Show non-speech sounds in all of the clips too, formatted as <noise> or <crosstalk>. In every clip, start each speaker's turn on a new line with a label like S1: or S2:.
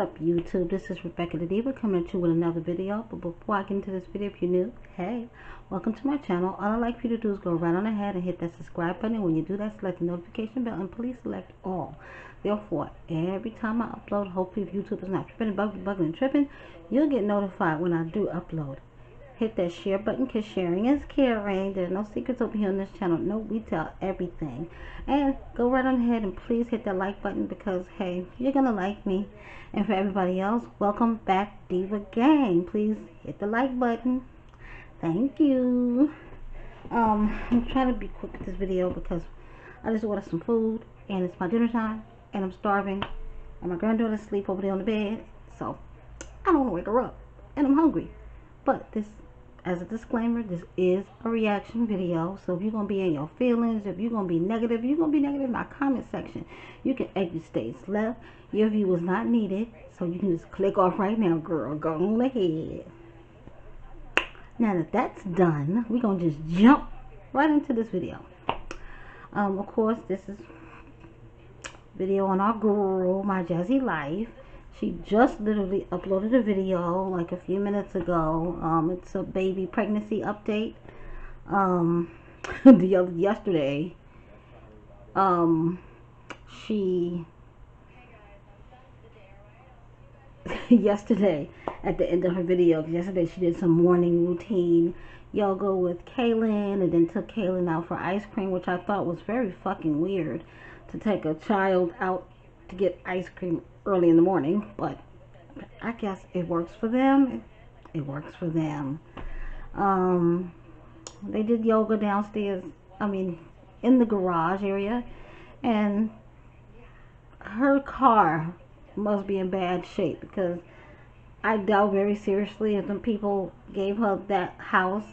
S1: Up YouTube? This is Rebecca Da Diva coming at you with another video. But before I get into this video, if you're new, hey, welcome to my channel. All I'd like for you to do is go right on ahead and hit that subscribe button. When you do that, select the notification bell and please select all. Therefore, every time I upload, hopefully if YouTube is not tripping, bugging, bugging, and tripping, you'll get notified when I do upload. Hit that share button because sharing is caring. There's no secrets over here on this channel. No, we tell everything. And go right on ahead and please hit that like button because, hey, you're going to like me. And for everybody else, welcome back Diva Gang. Please hit the like button. Thank you. Um, I'm trying to be quick with this video because I just ordered some food and it's my dinner time and I'm starving and my granddaughter's asleep over there on the bed. So I don't want to wake her up and I'm hungry. But this as a disclaimer, this is a reaction video. So if you're going to be in your feelings, if you're going to be negative, you're going to be negative in my comment section. You can exit stage left. Your view is not needed. So you can just click off right now, girl. Go on ahead. Now that that's done, we're going to just jump right into this video. Um, of course, this is video on our girl, my jazzy life. She just literally uploaded a video like a few minutes ago. Um, it's a baby pregnancy update. Um, <laughs> the yesterday, um, she <laughs> yesterday at the end of her video. Yesterday she did some morning routine yoga with Kaylin and then took Kaylin out for ice cream, which I thought was very fucking weird to take a child out to get ice cream early in the morning, but I guess it works for them. It, works for them. Um, they did yoga downstairs, I mean, in the garage area, and her car must be in bad shape because I doubt very seriously if the people gave her that house,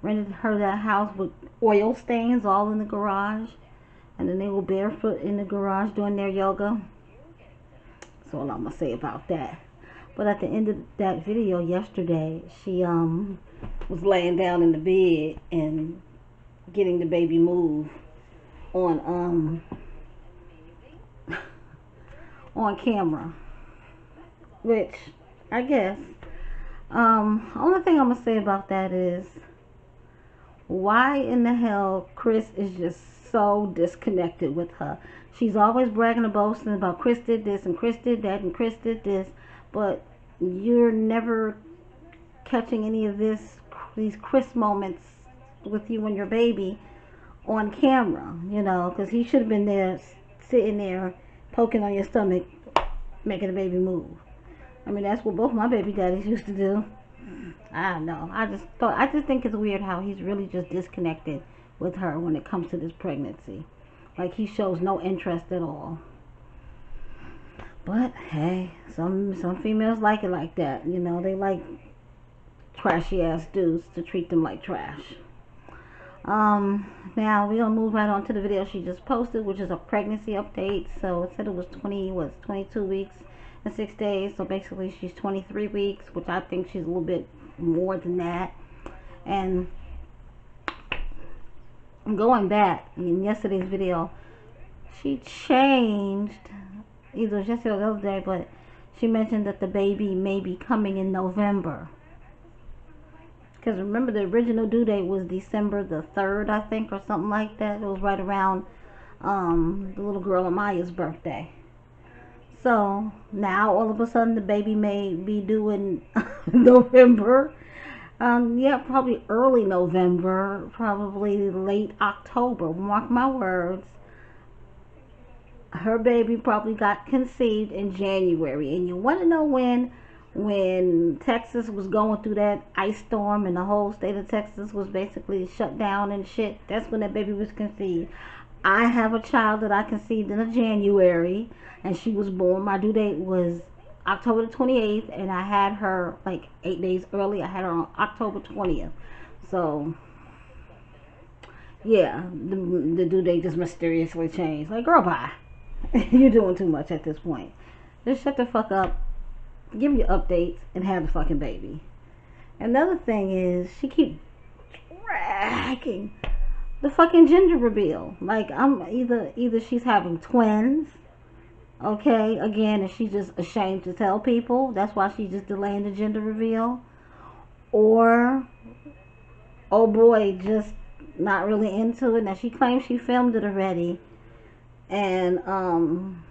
S1: rented her that house with oil stains all in the garage, and then they were barefoot in the garage doing their yoga. That's all I'm gonna say about that. But at the end of that video yesterday, she um was laying down in the bed and getting the baby move on um <laughs> on camera. Which I guess um only thing I'm gonna say about that is why in the hell Chris is just so disconnected with her. She's always bragging and boasting about Chris did this and Chris did that and Chris did this, but you're never catching any of this these Chris moments with you and your baby on camera, you know, because he should have been there sitting there poking on your stomach, making the baby move. I mean, that's what both my baby daddies used to do. I don't know. I just thought, I just think it's weird how he's really just disconnected with her when it comes to this pregnancy. Like he shows no interest at all. But hey, some some females like it like that. You know, they like trashy ass dudes to treat them like trash. Um, now we're gonna move right on to the video she just posted, which is a pregnancy update. So it said it was 20, was 22 weeks and six days. So basically, she's 23 weeks, which I think she's a little bit more than that. And going back in yesterday's video, she changed, either yesterday or the other day, but she mentioned that the baby may be coming in November. Because remember, the original due date was December the 3rd, I think, or something like that. It was right around um, the little girl Amaya's birthday. So now all of a sudden the baby may be due in <laughs> November um, yeah, probably early November, probably late October. Mark my words. Her baby probably got conceived in January. And you want to know when? When Texas was going through that ice storm and the whole state of Texas was basically shut down and shit. That's when that baby was conceived. I have a child that I conceived in a January and she was born. My due date was October the 28th, and I had her like eight days early. I had her on October 20th. So, yeah, the, the due date just mysteriously changed. Like, girl, bye. <laughs> You're doing too much at this point. Just shut the fuck up, give me updates, and have the fucking baby. Another thing is, she keep dragging the fucking gender reveal. Like, I'm either either she's having twins Okay, again, and she's just ashamed to tell people. That's why she's just delaying the gender reveal. Or, oh boy, just not really into it. Now she claims she filmed it already. And um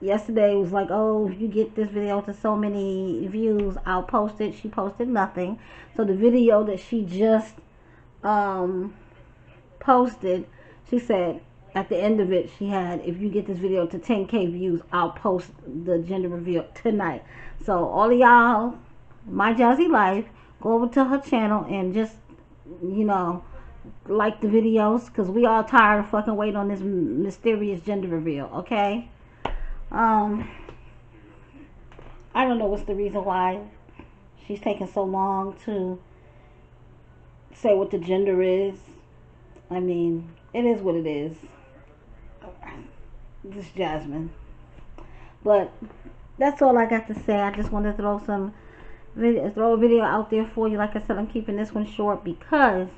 S1: yesterday was like, oh, if you get this video to so many views, I'll post it. She posted nothing. So the video that she just um posted, she said at the end of it, she had, if you get this video to 10k views, I'll post the gender reveal tonight. So all of y'all, my Jazzy Life, go over to her channel and just, you know, like the videos because we all tired of fucking waiting on this mysterious gender reveal, okay? Um, I don't know what's the reason why she's taking so long to say what the gender is. I mean, it is what it is. This Jasmine. But that's all I got to say. I just wanted to throw some video, throw a video out there for you. Like I said, I'm keeping this one short because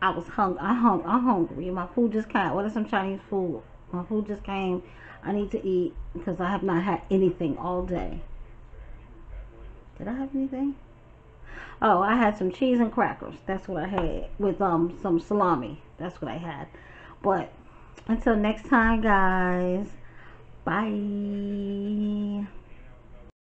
S1: I was hung. I hung. I'm hungry. My food just came. What is some Chinese food? My food just came. I need to eat because I have not had anything all day. Did I have anything? Oh, I had some cheese and crackers. That's what I had with um some salami. That's what I had. But until next time, guys. Bye.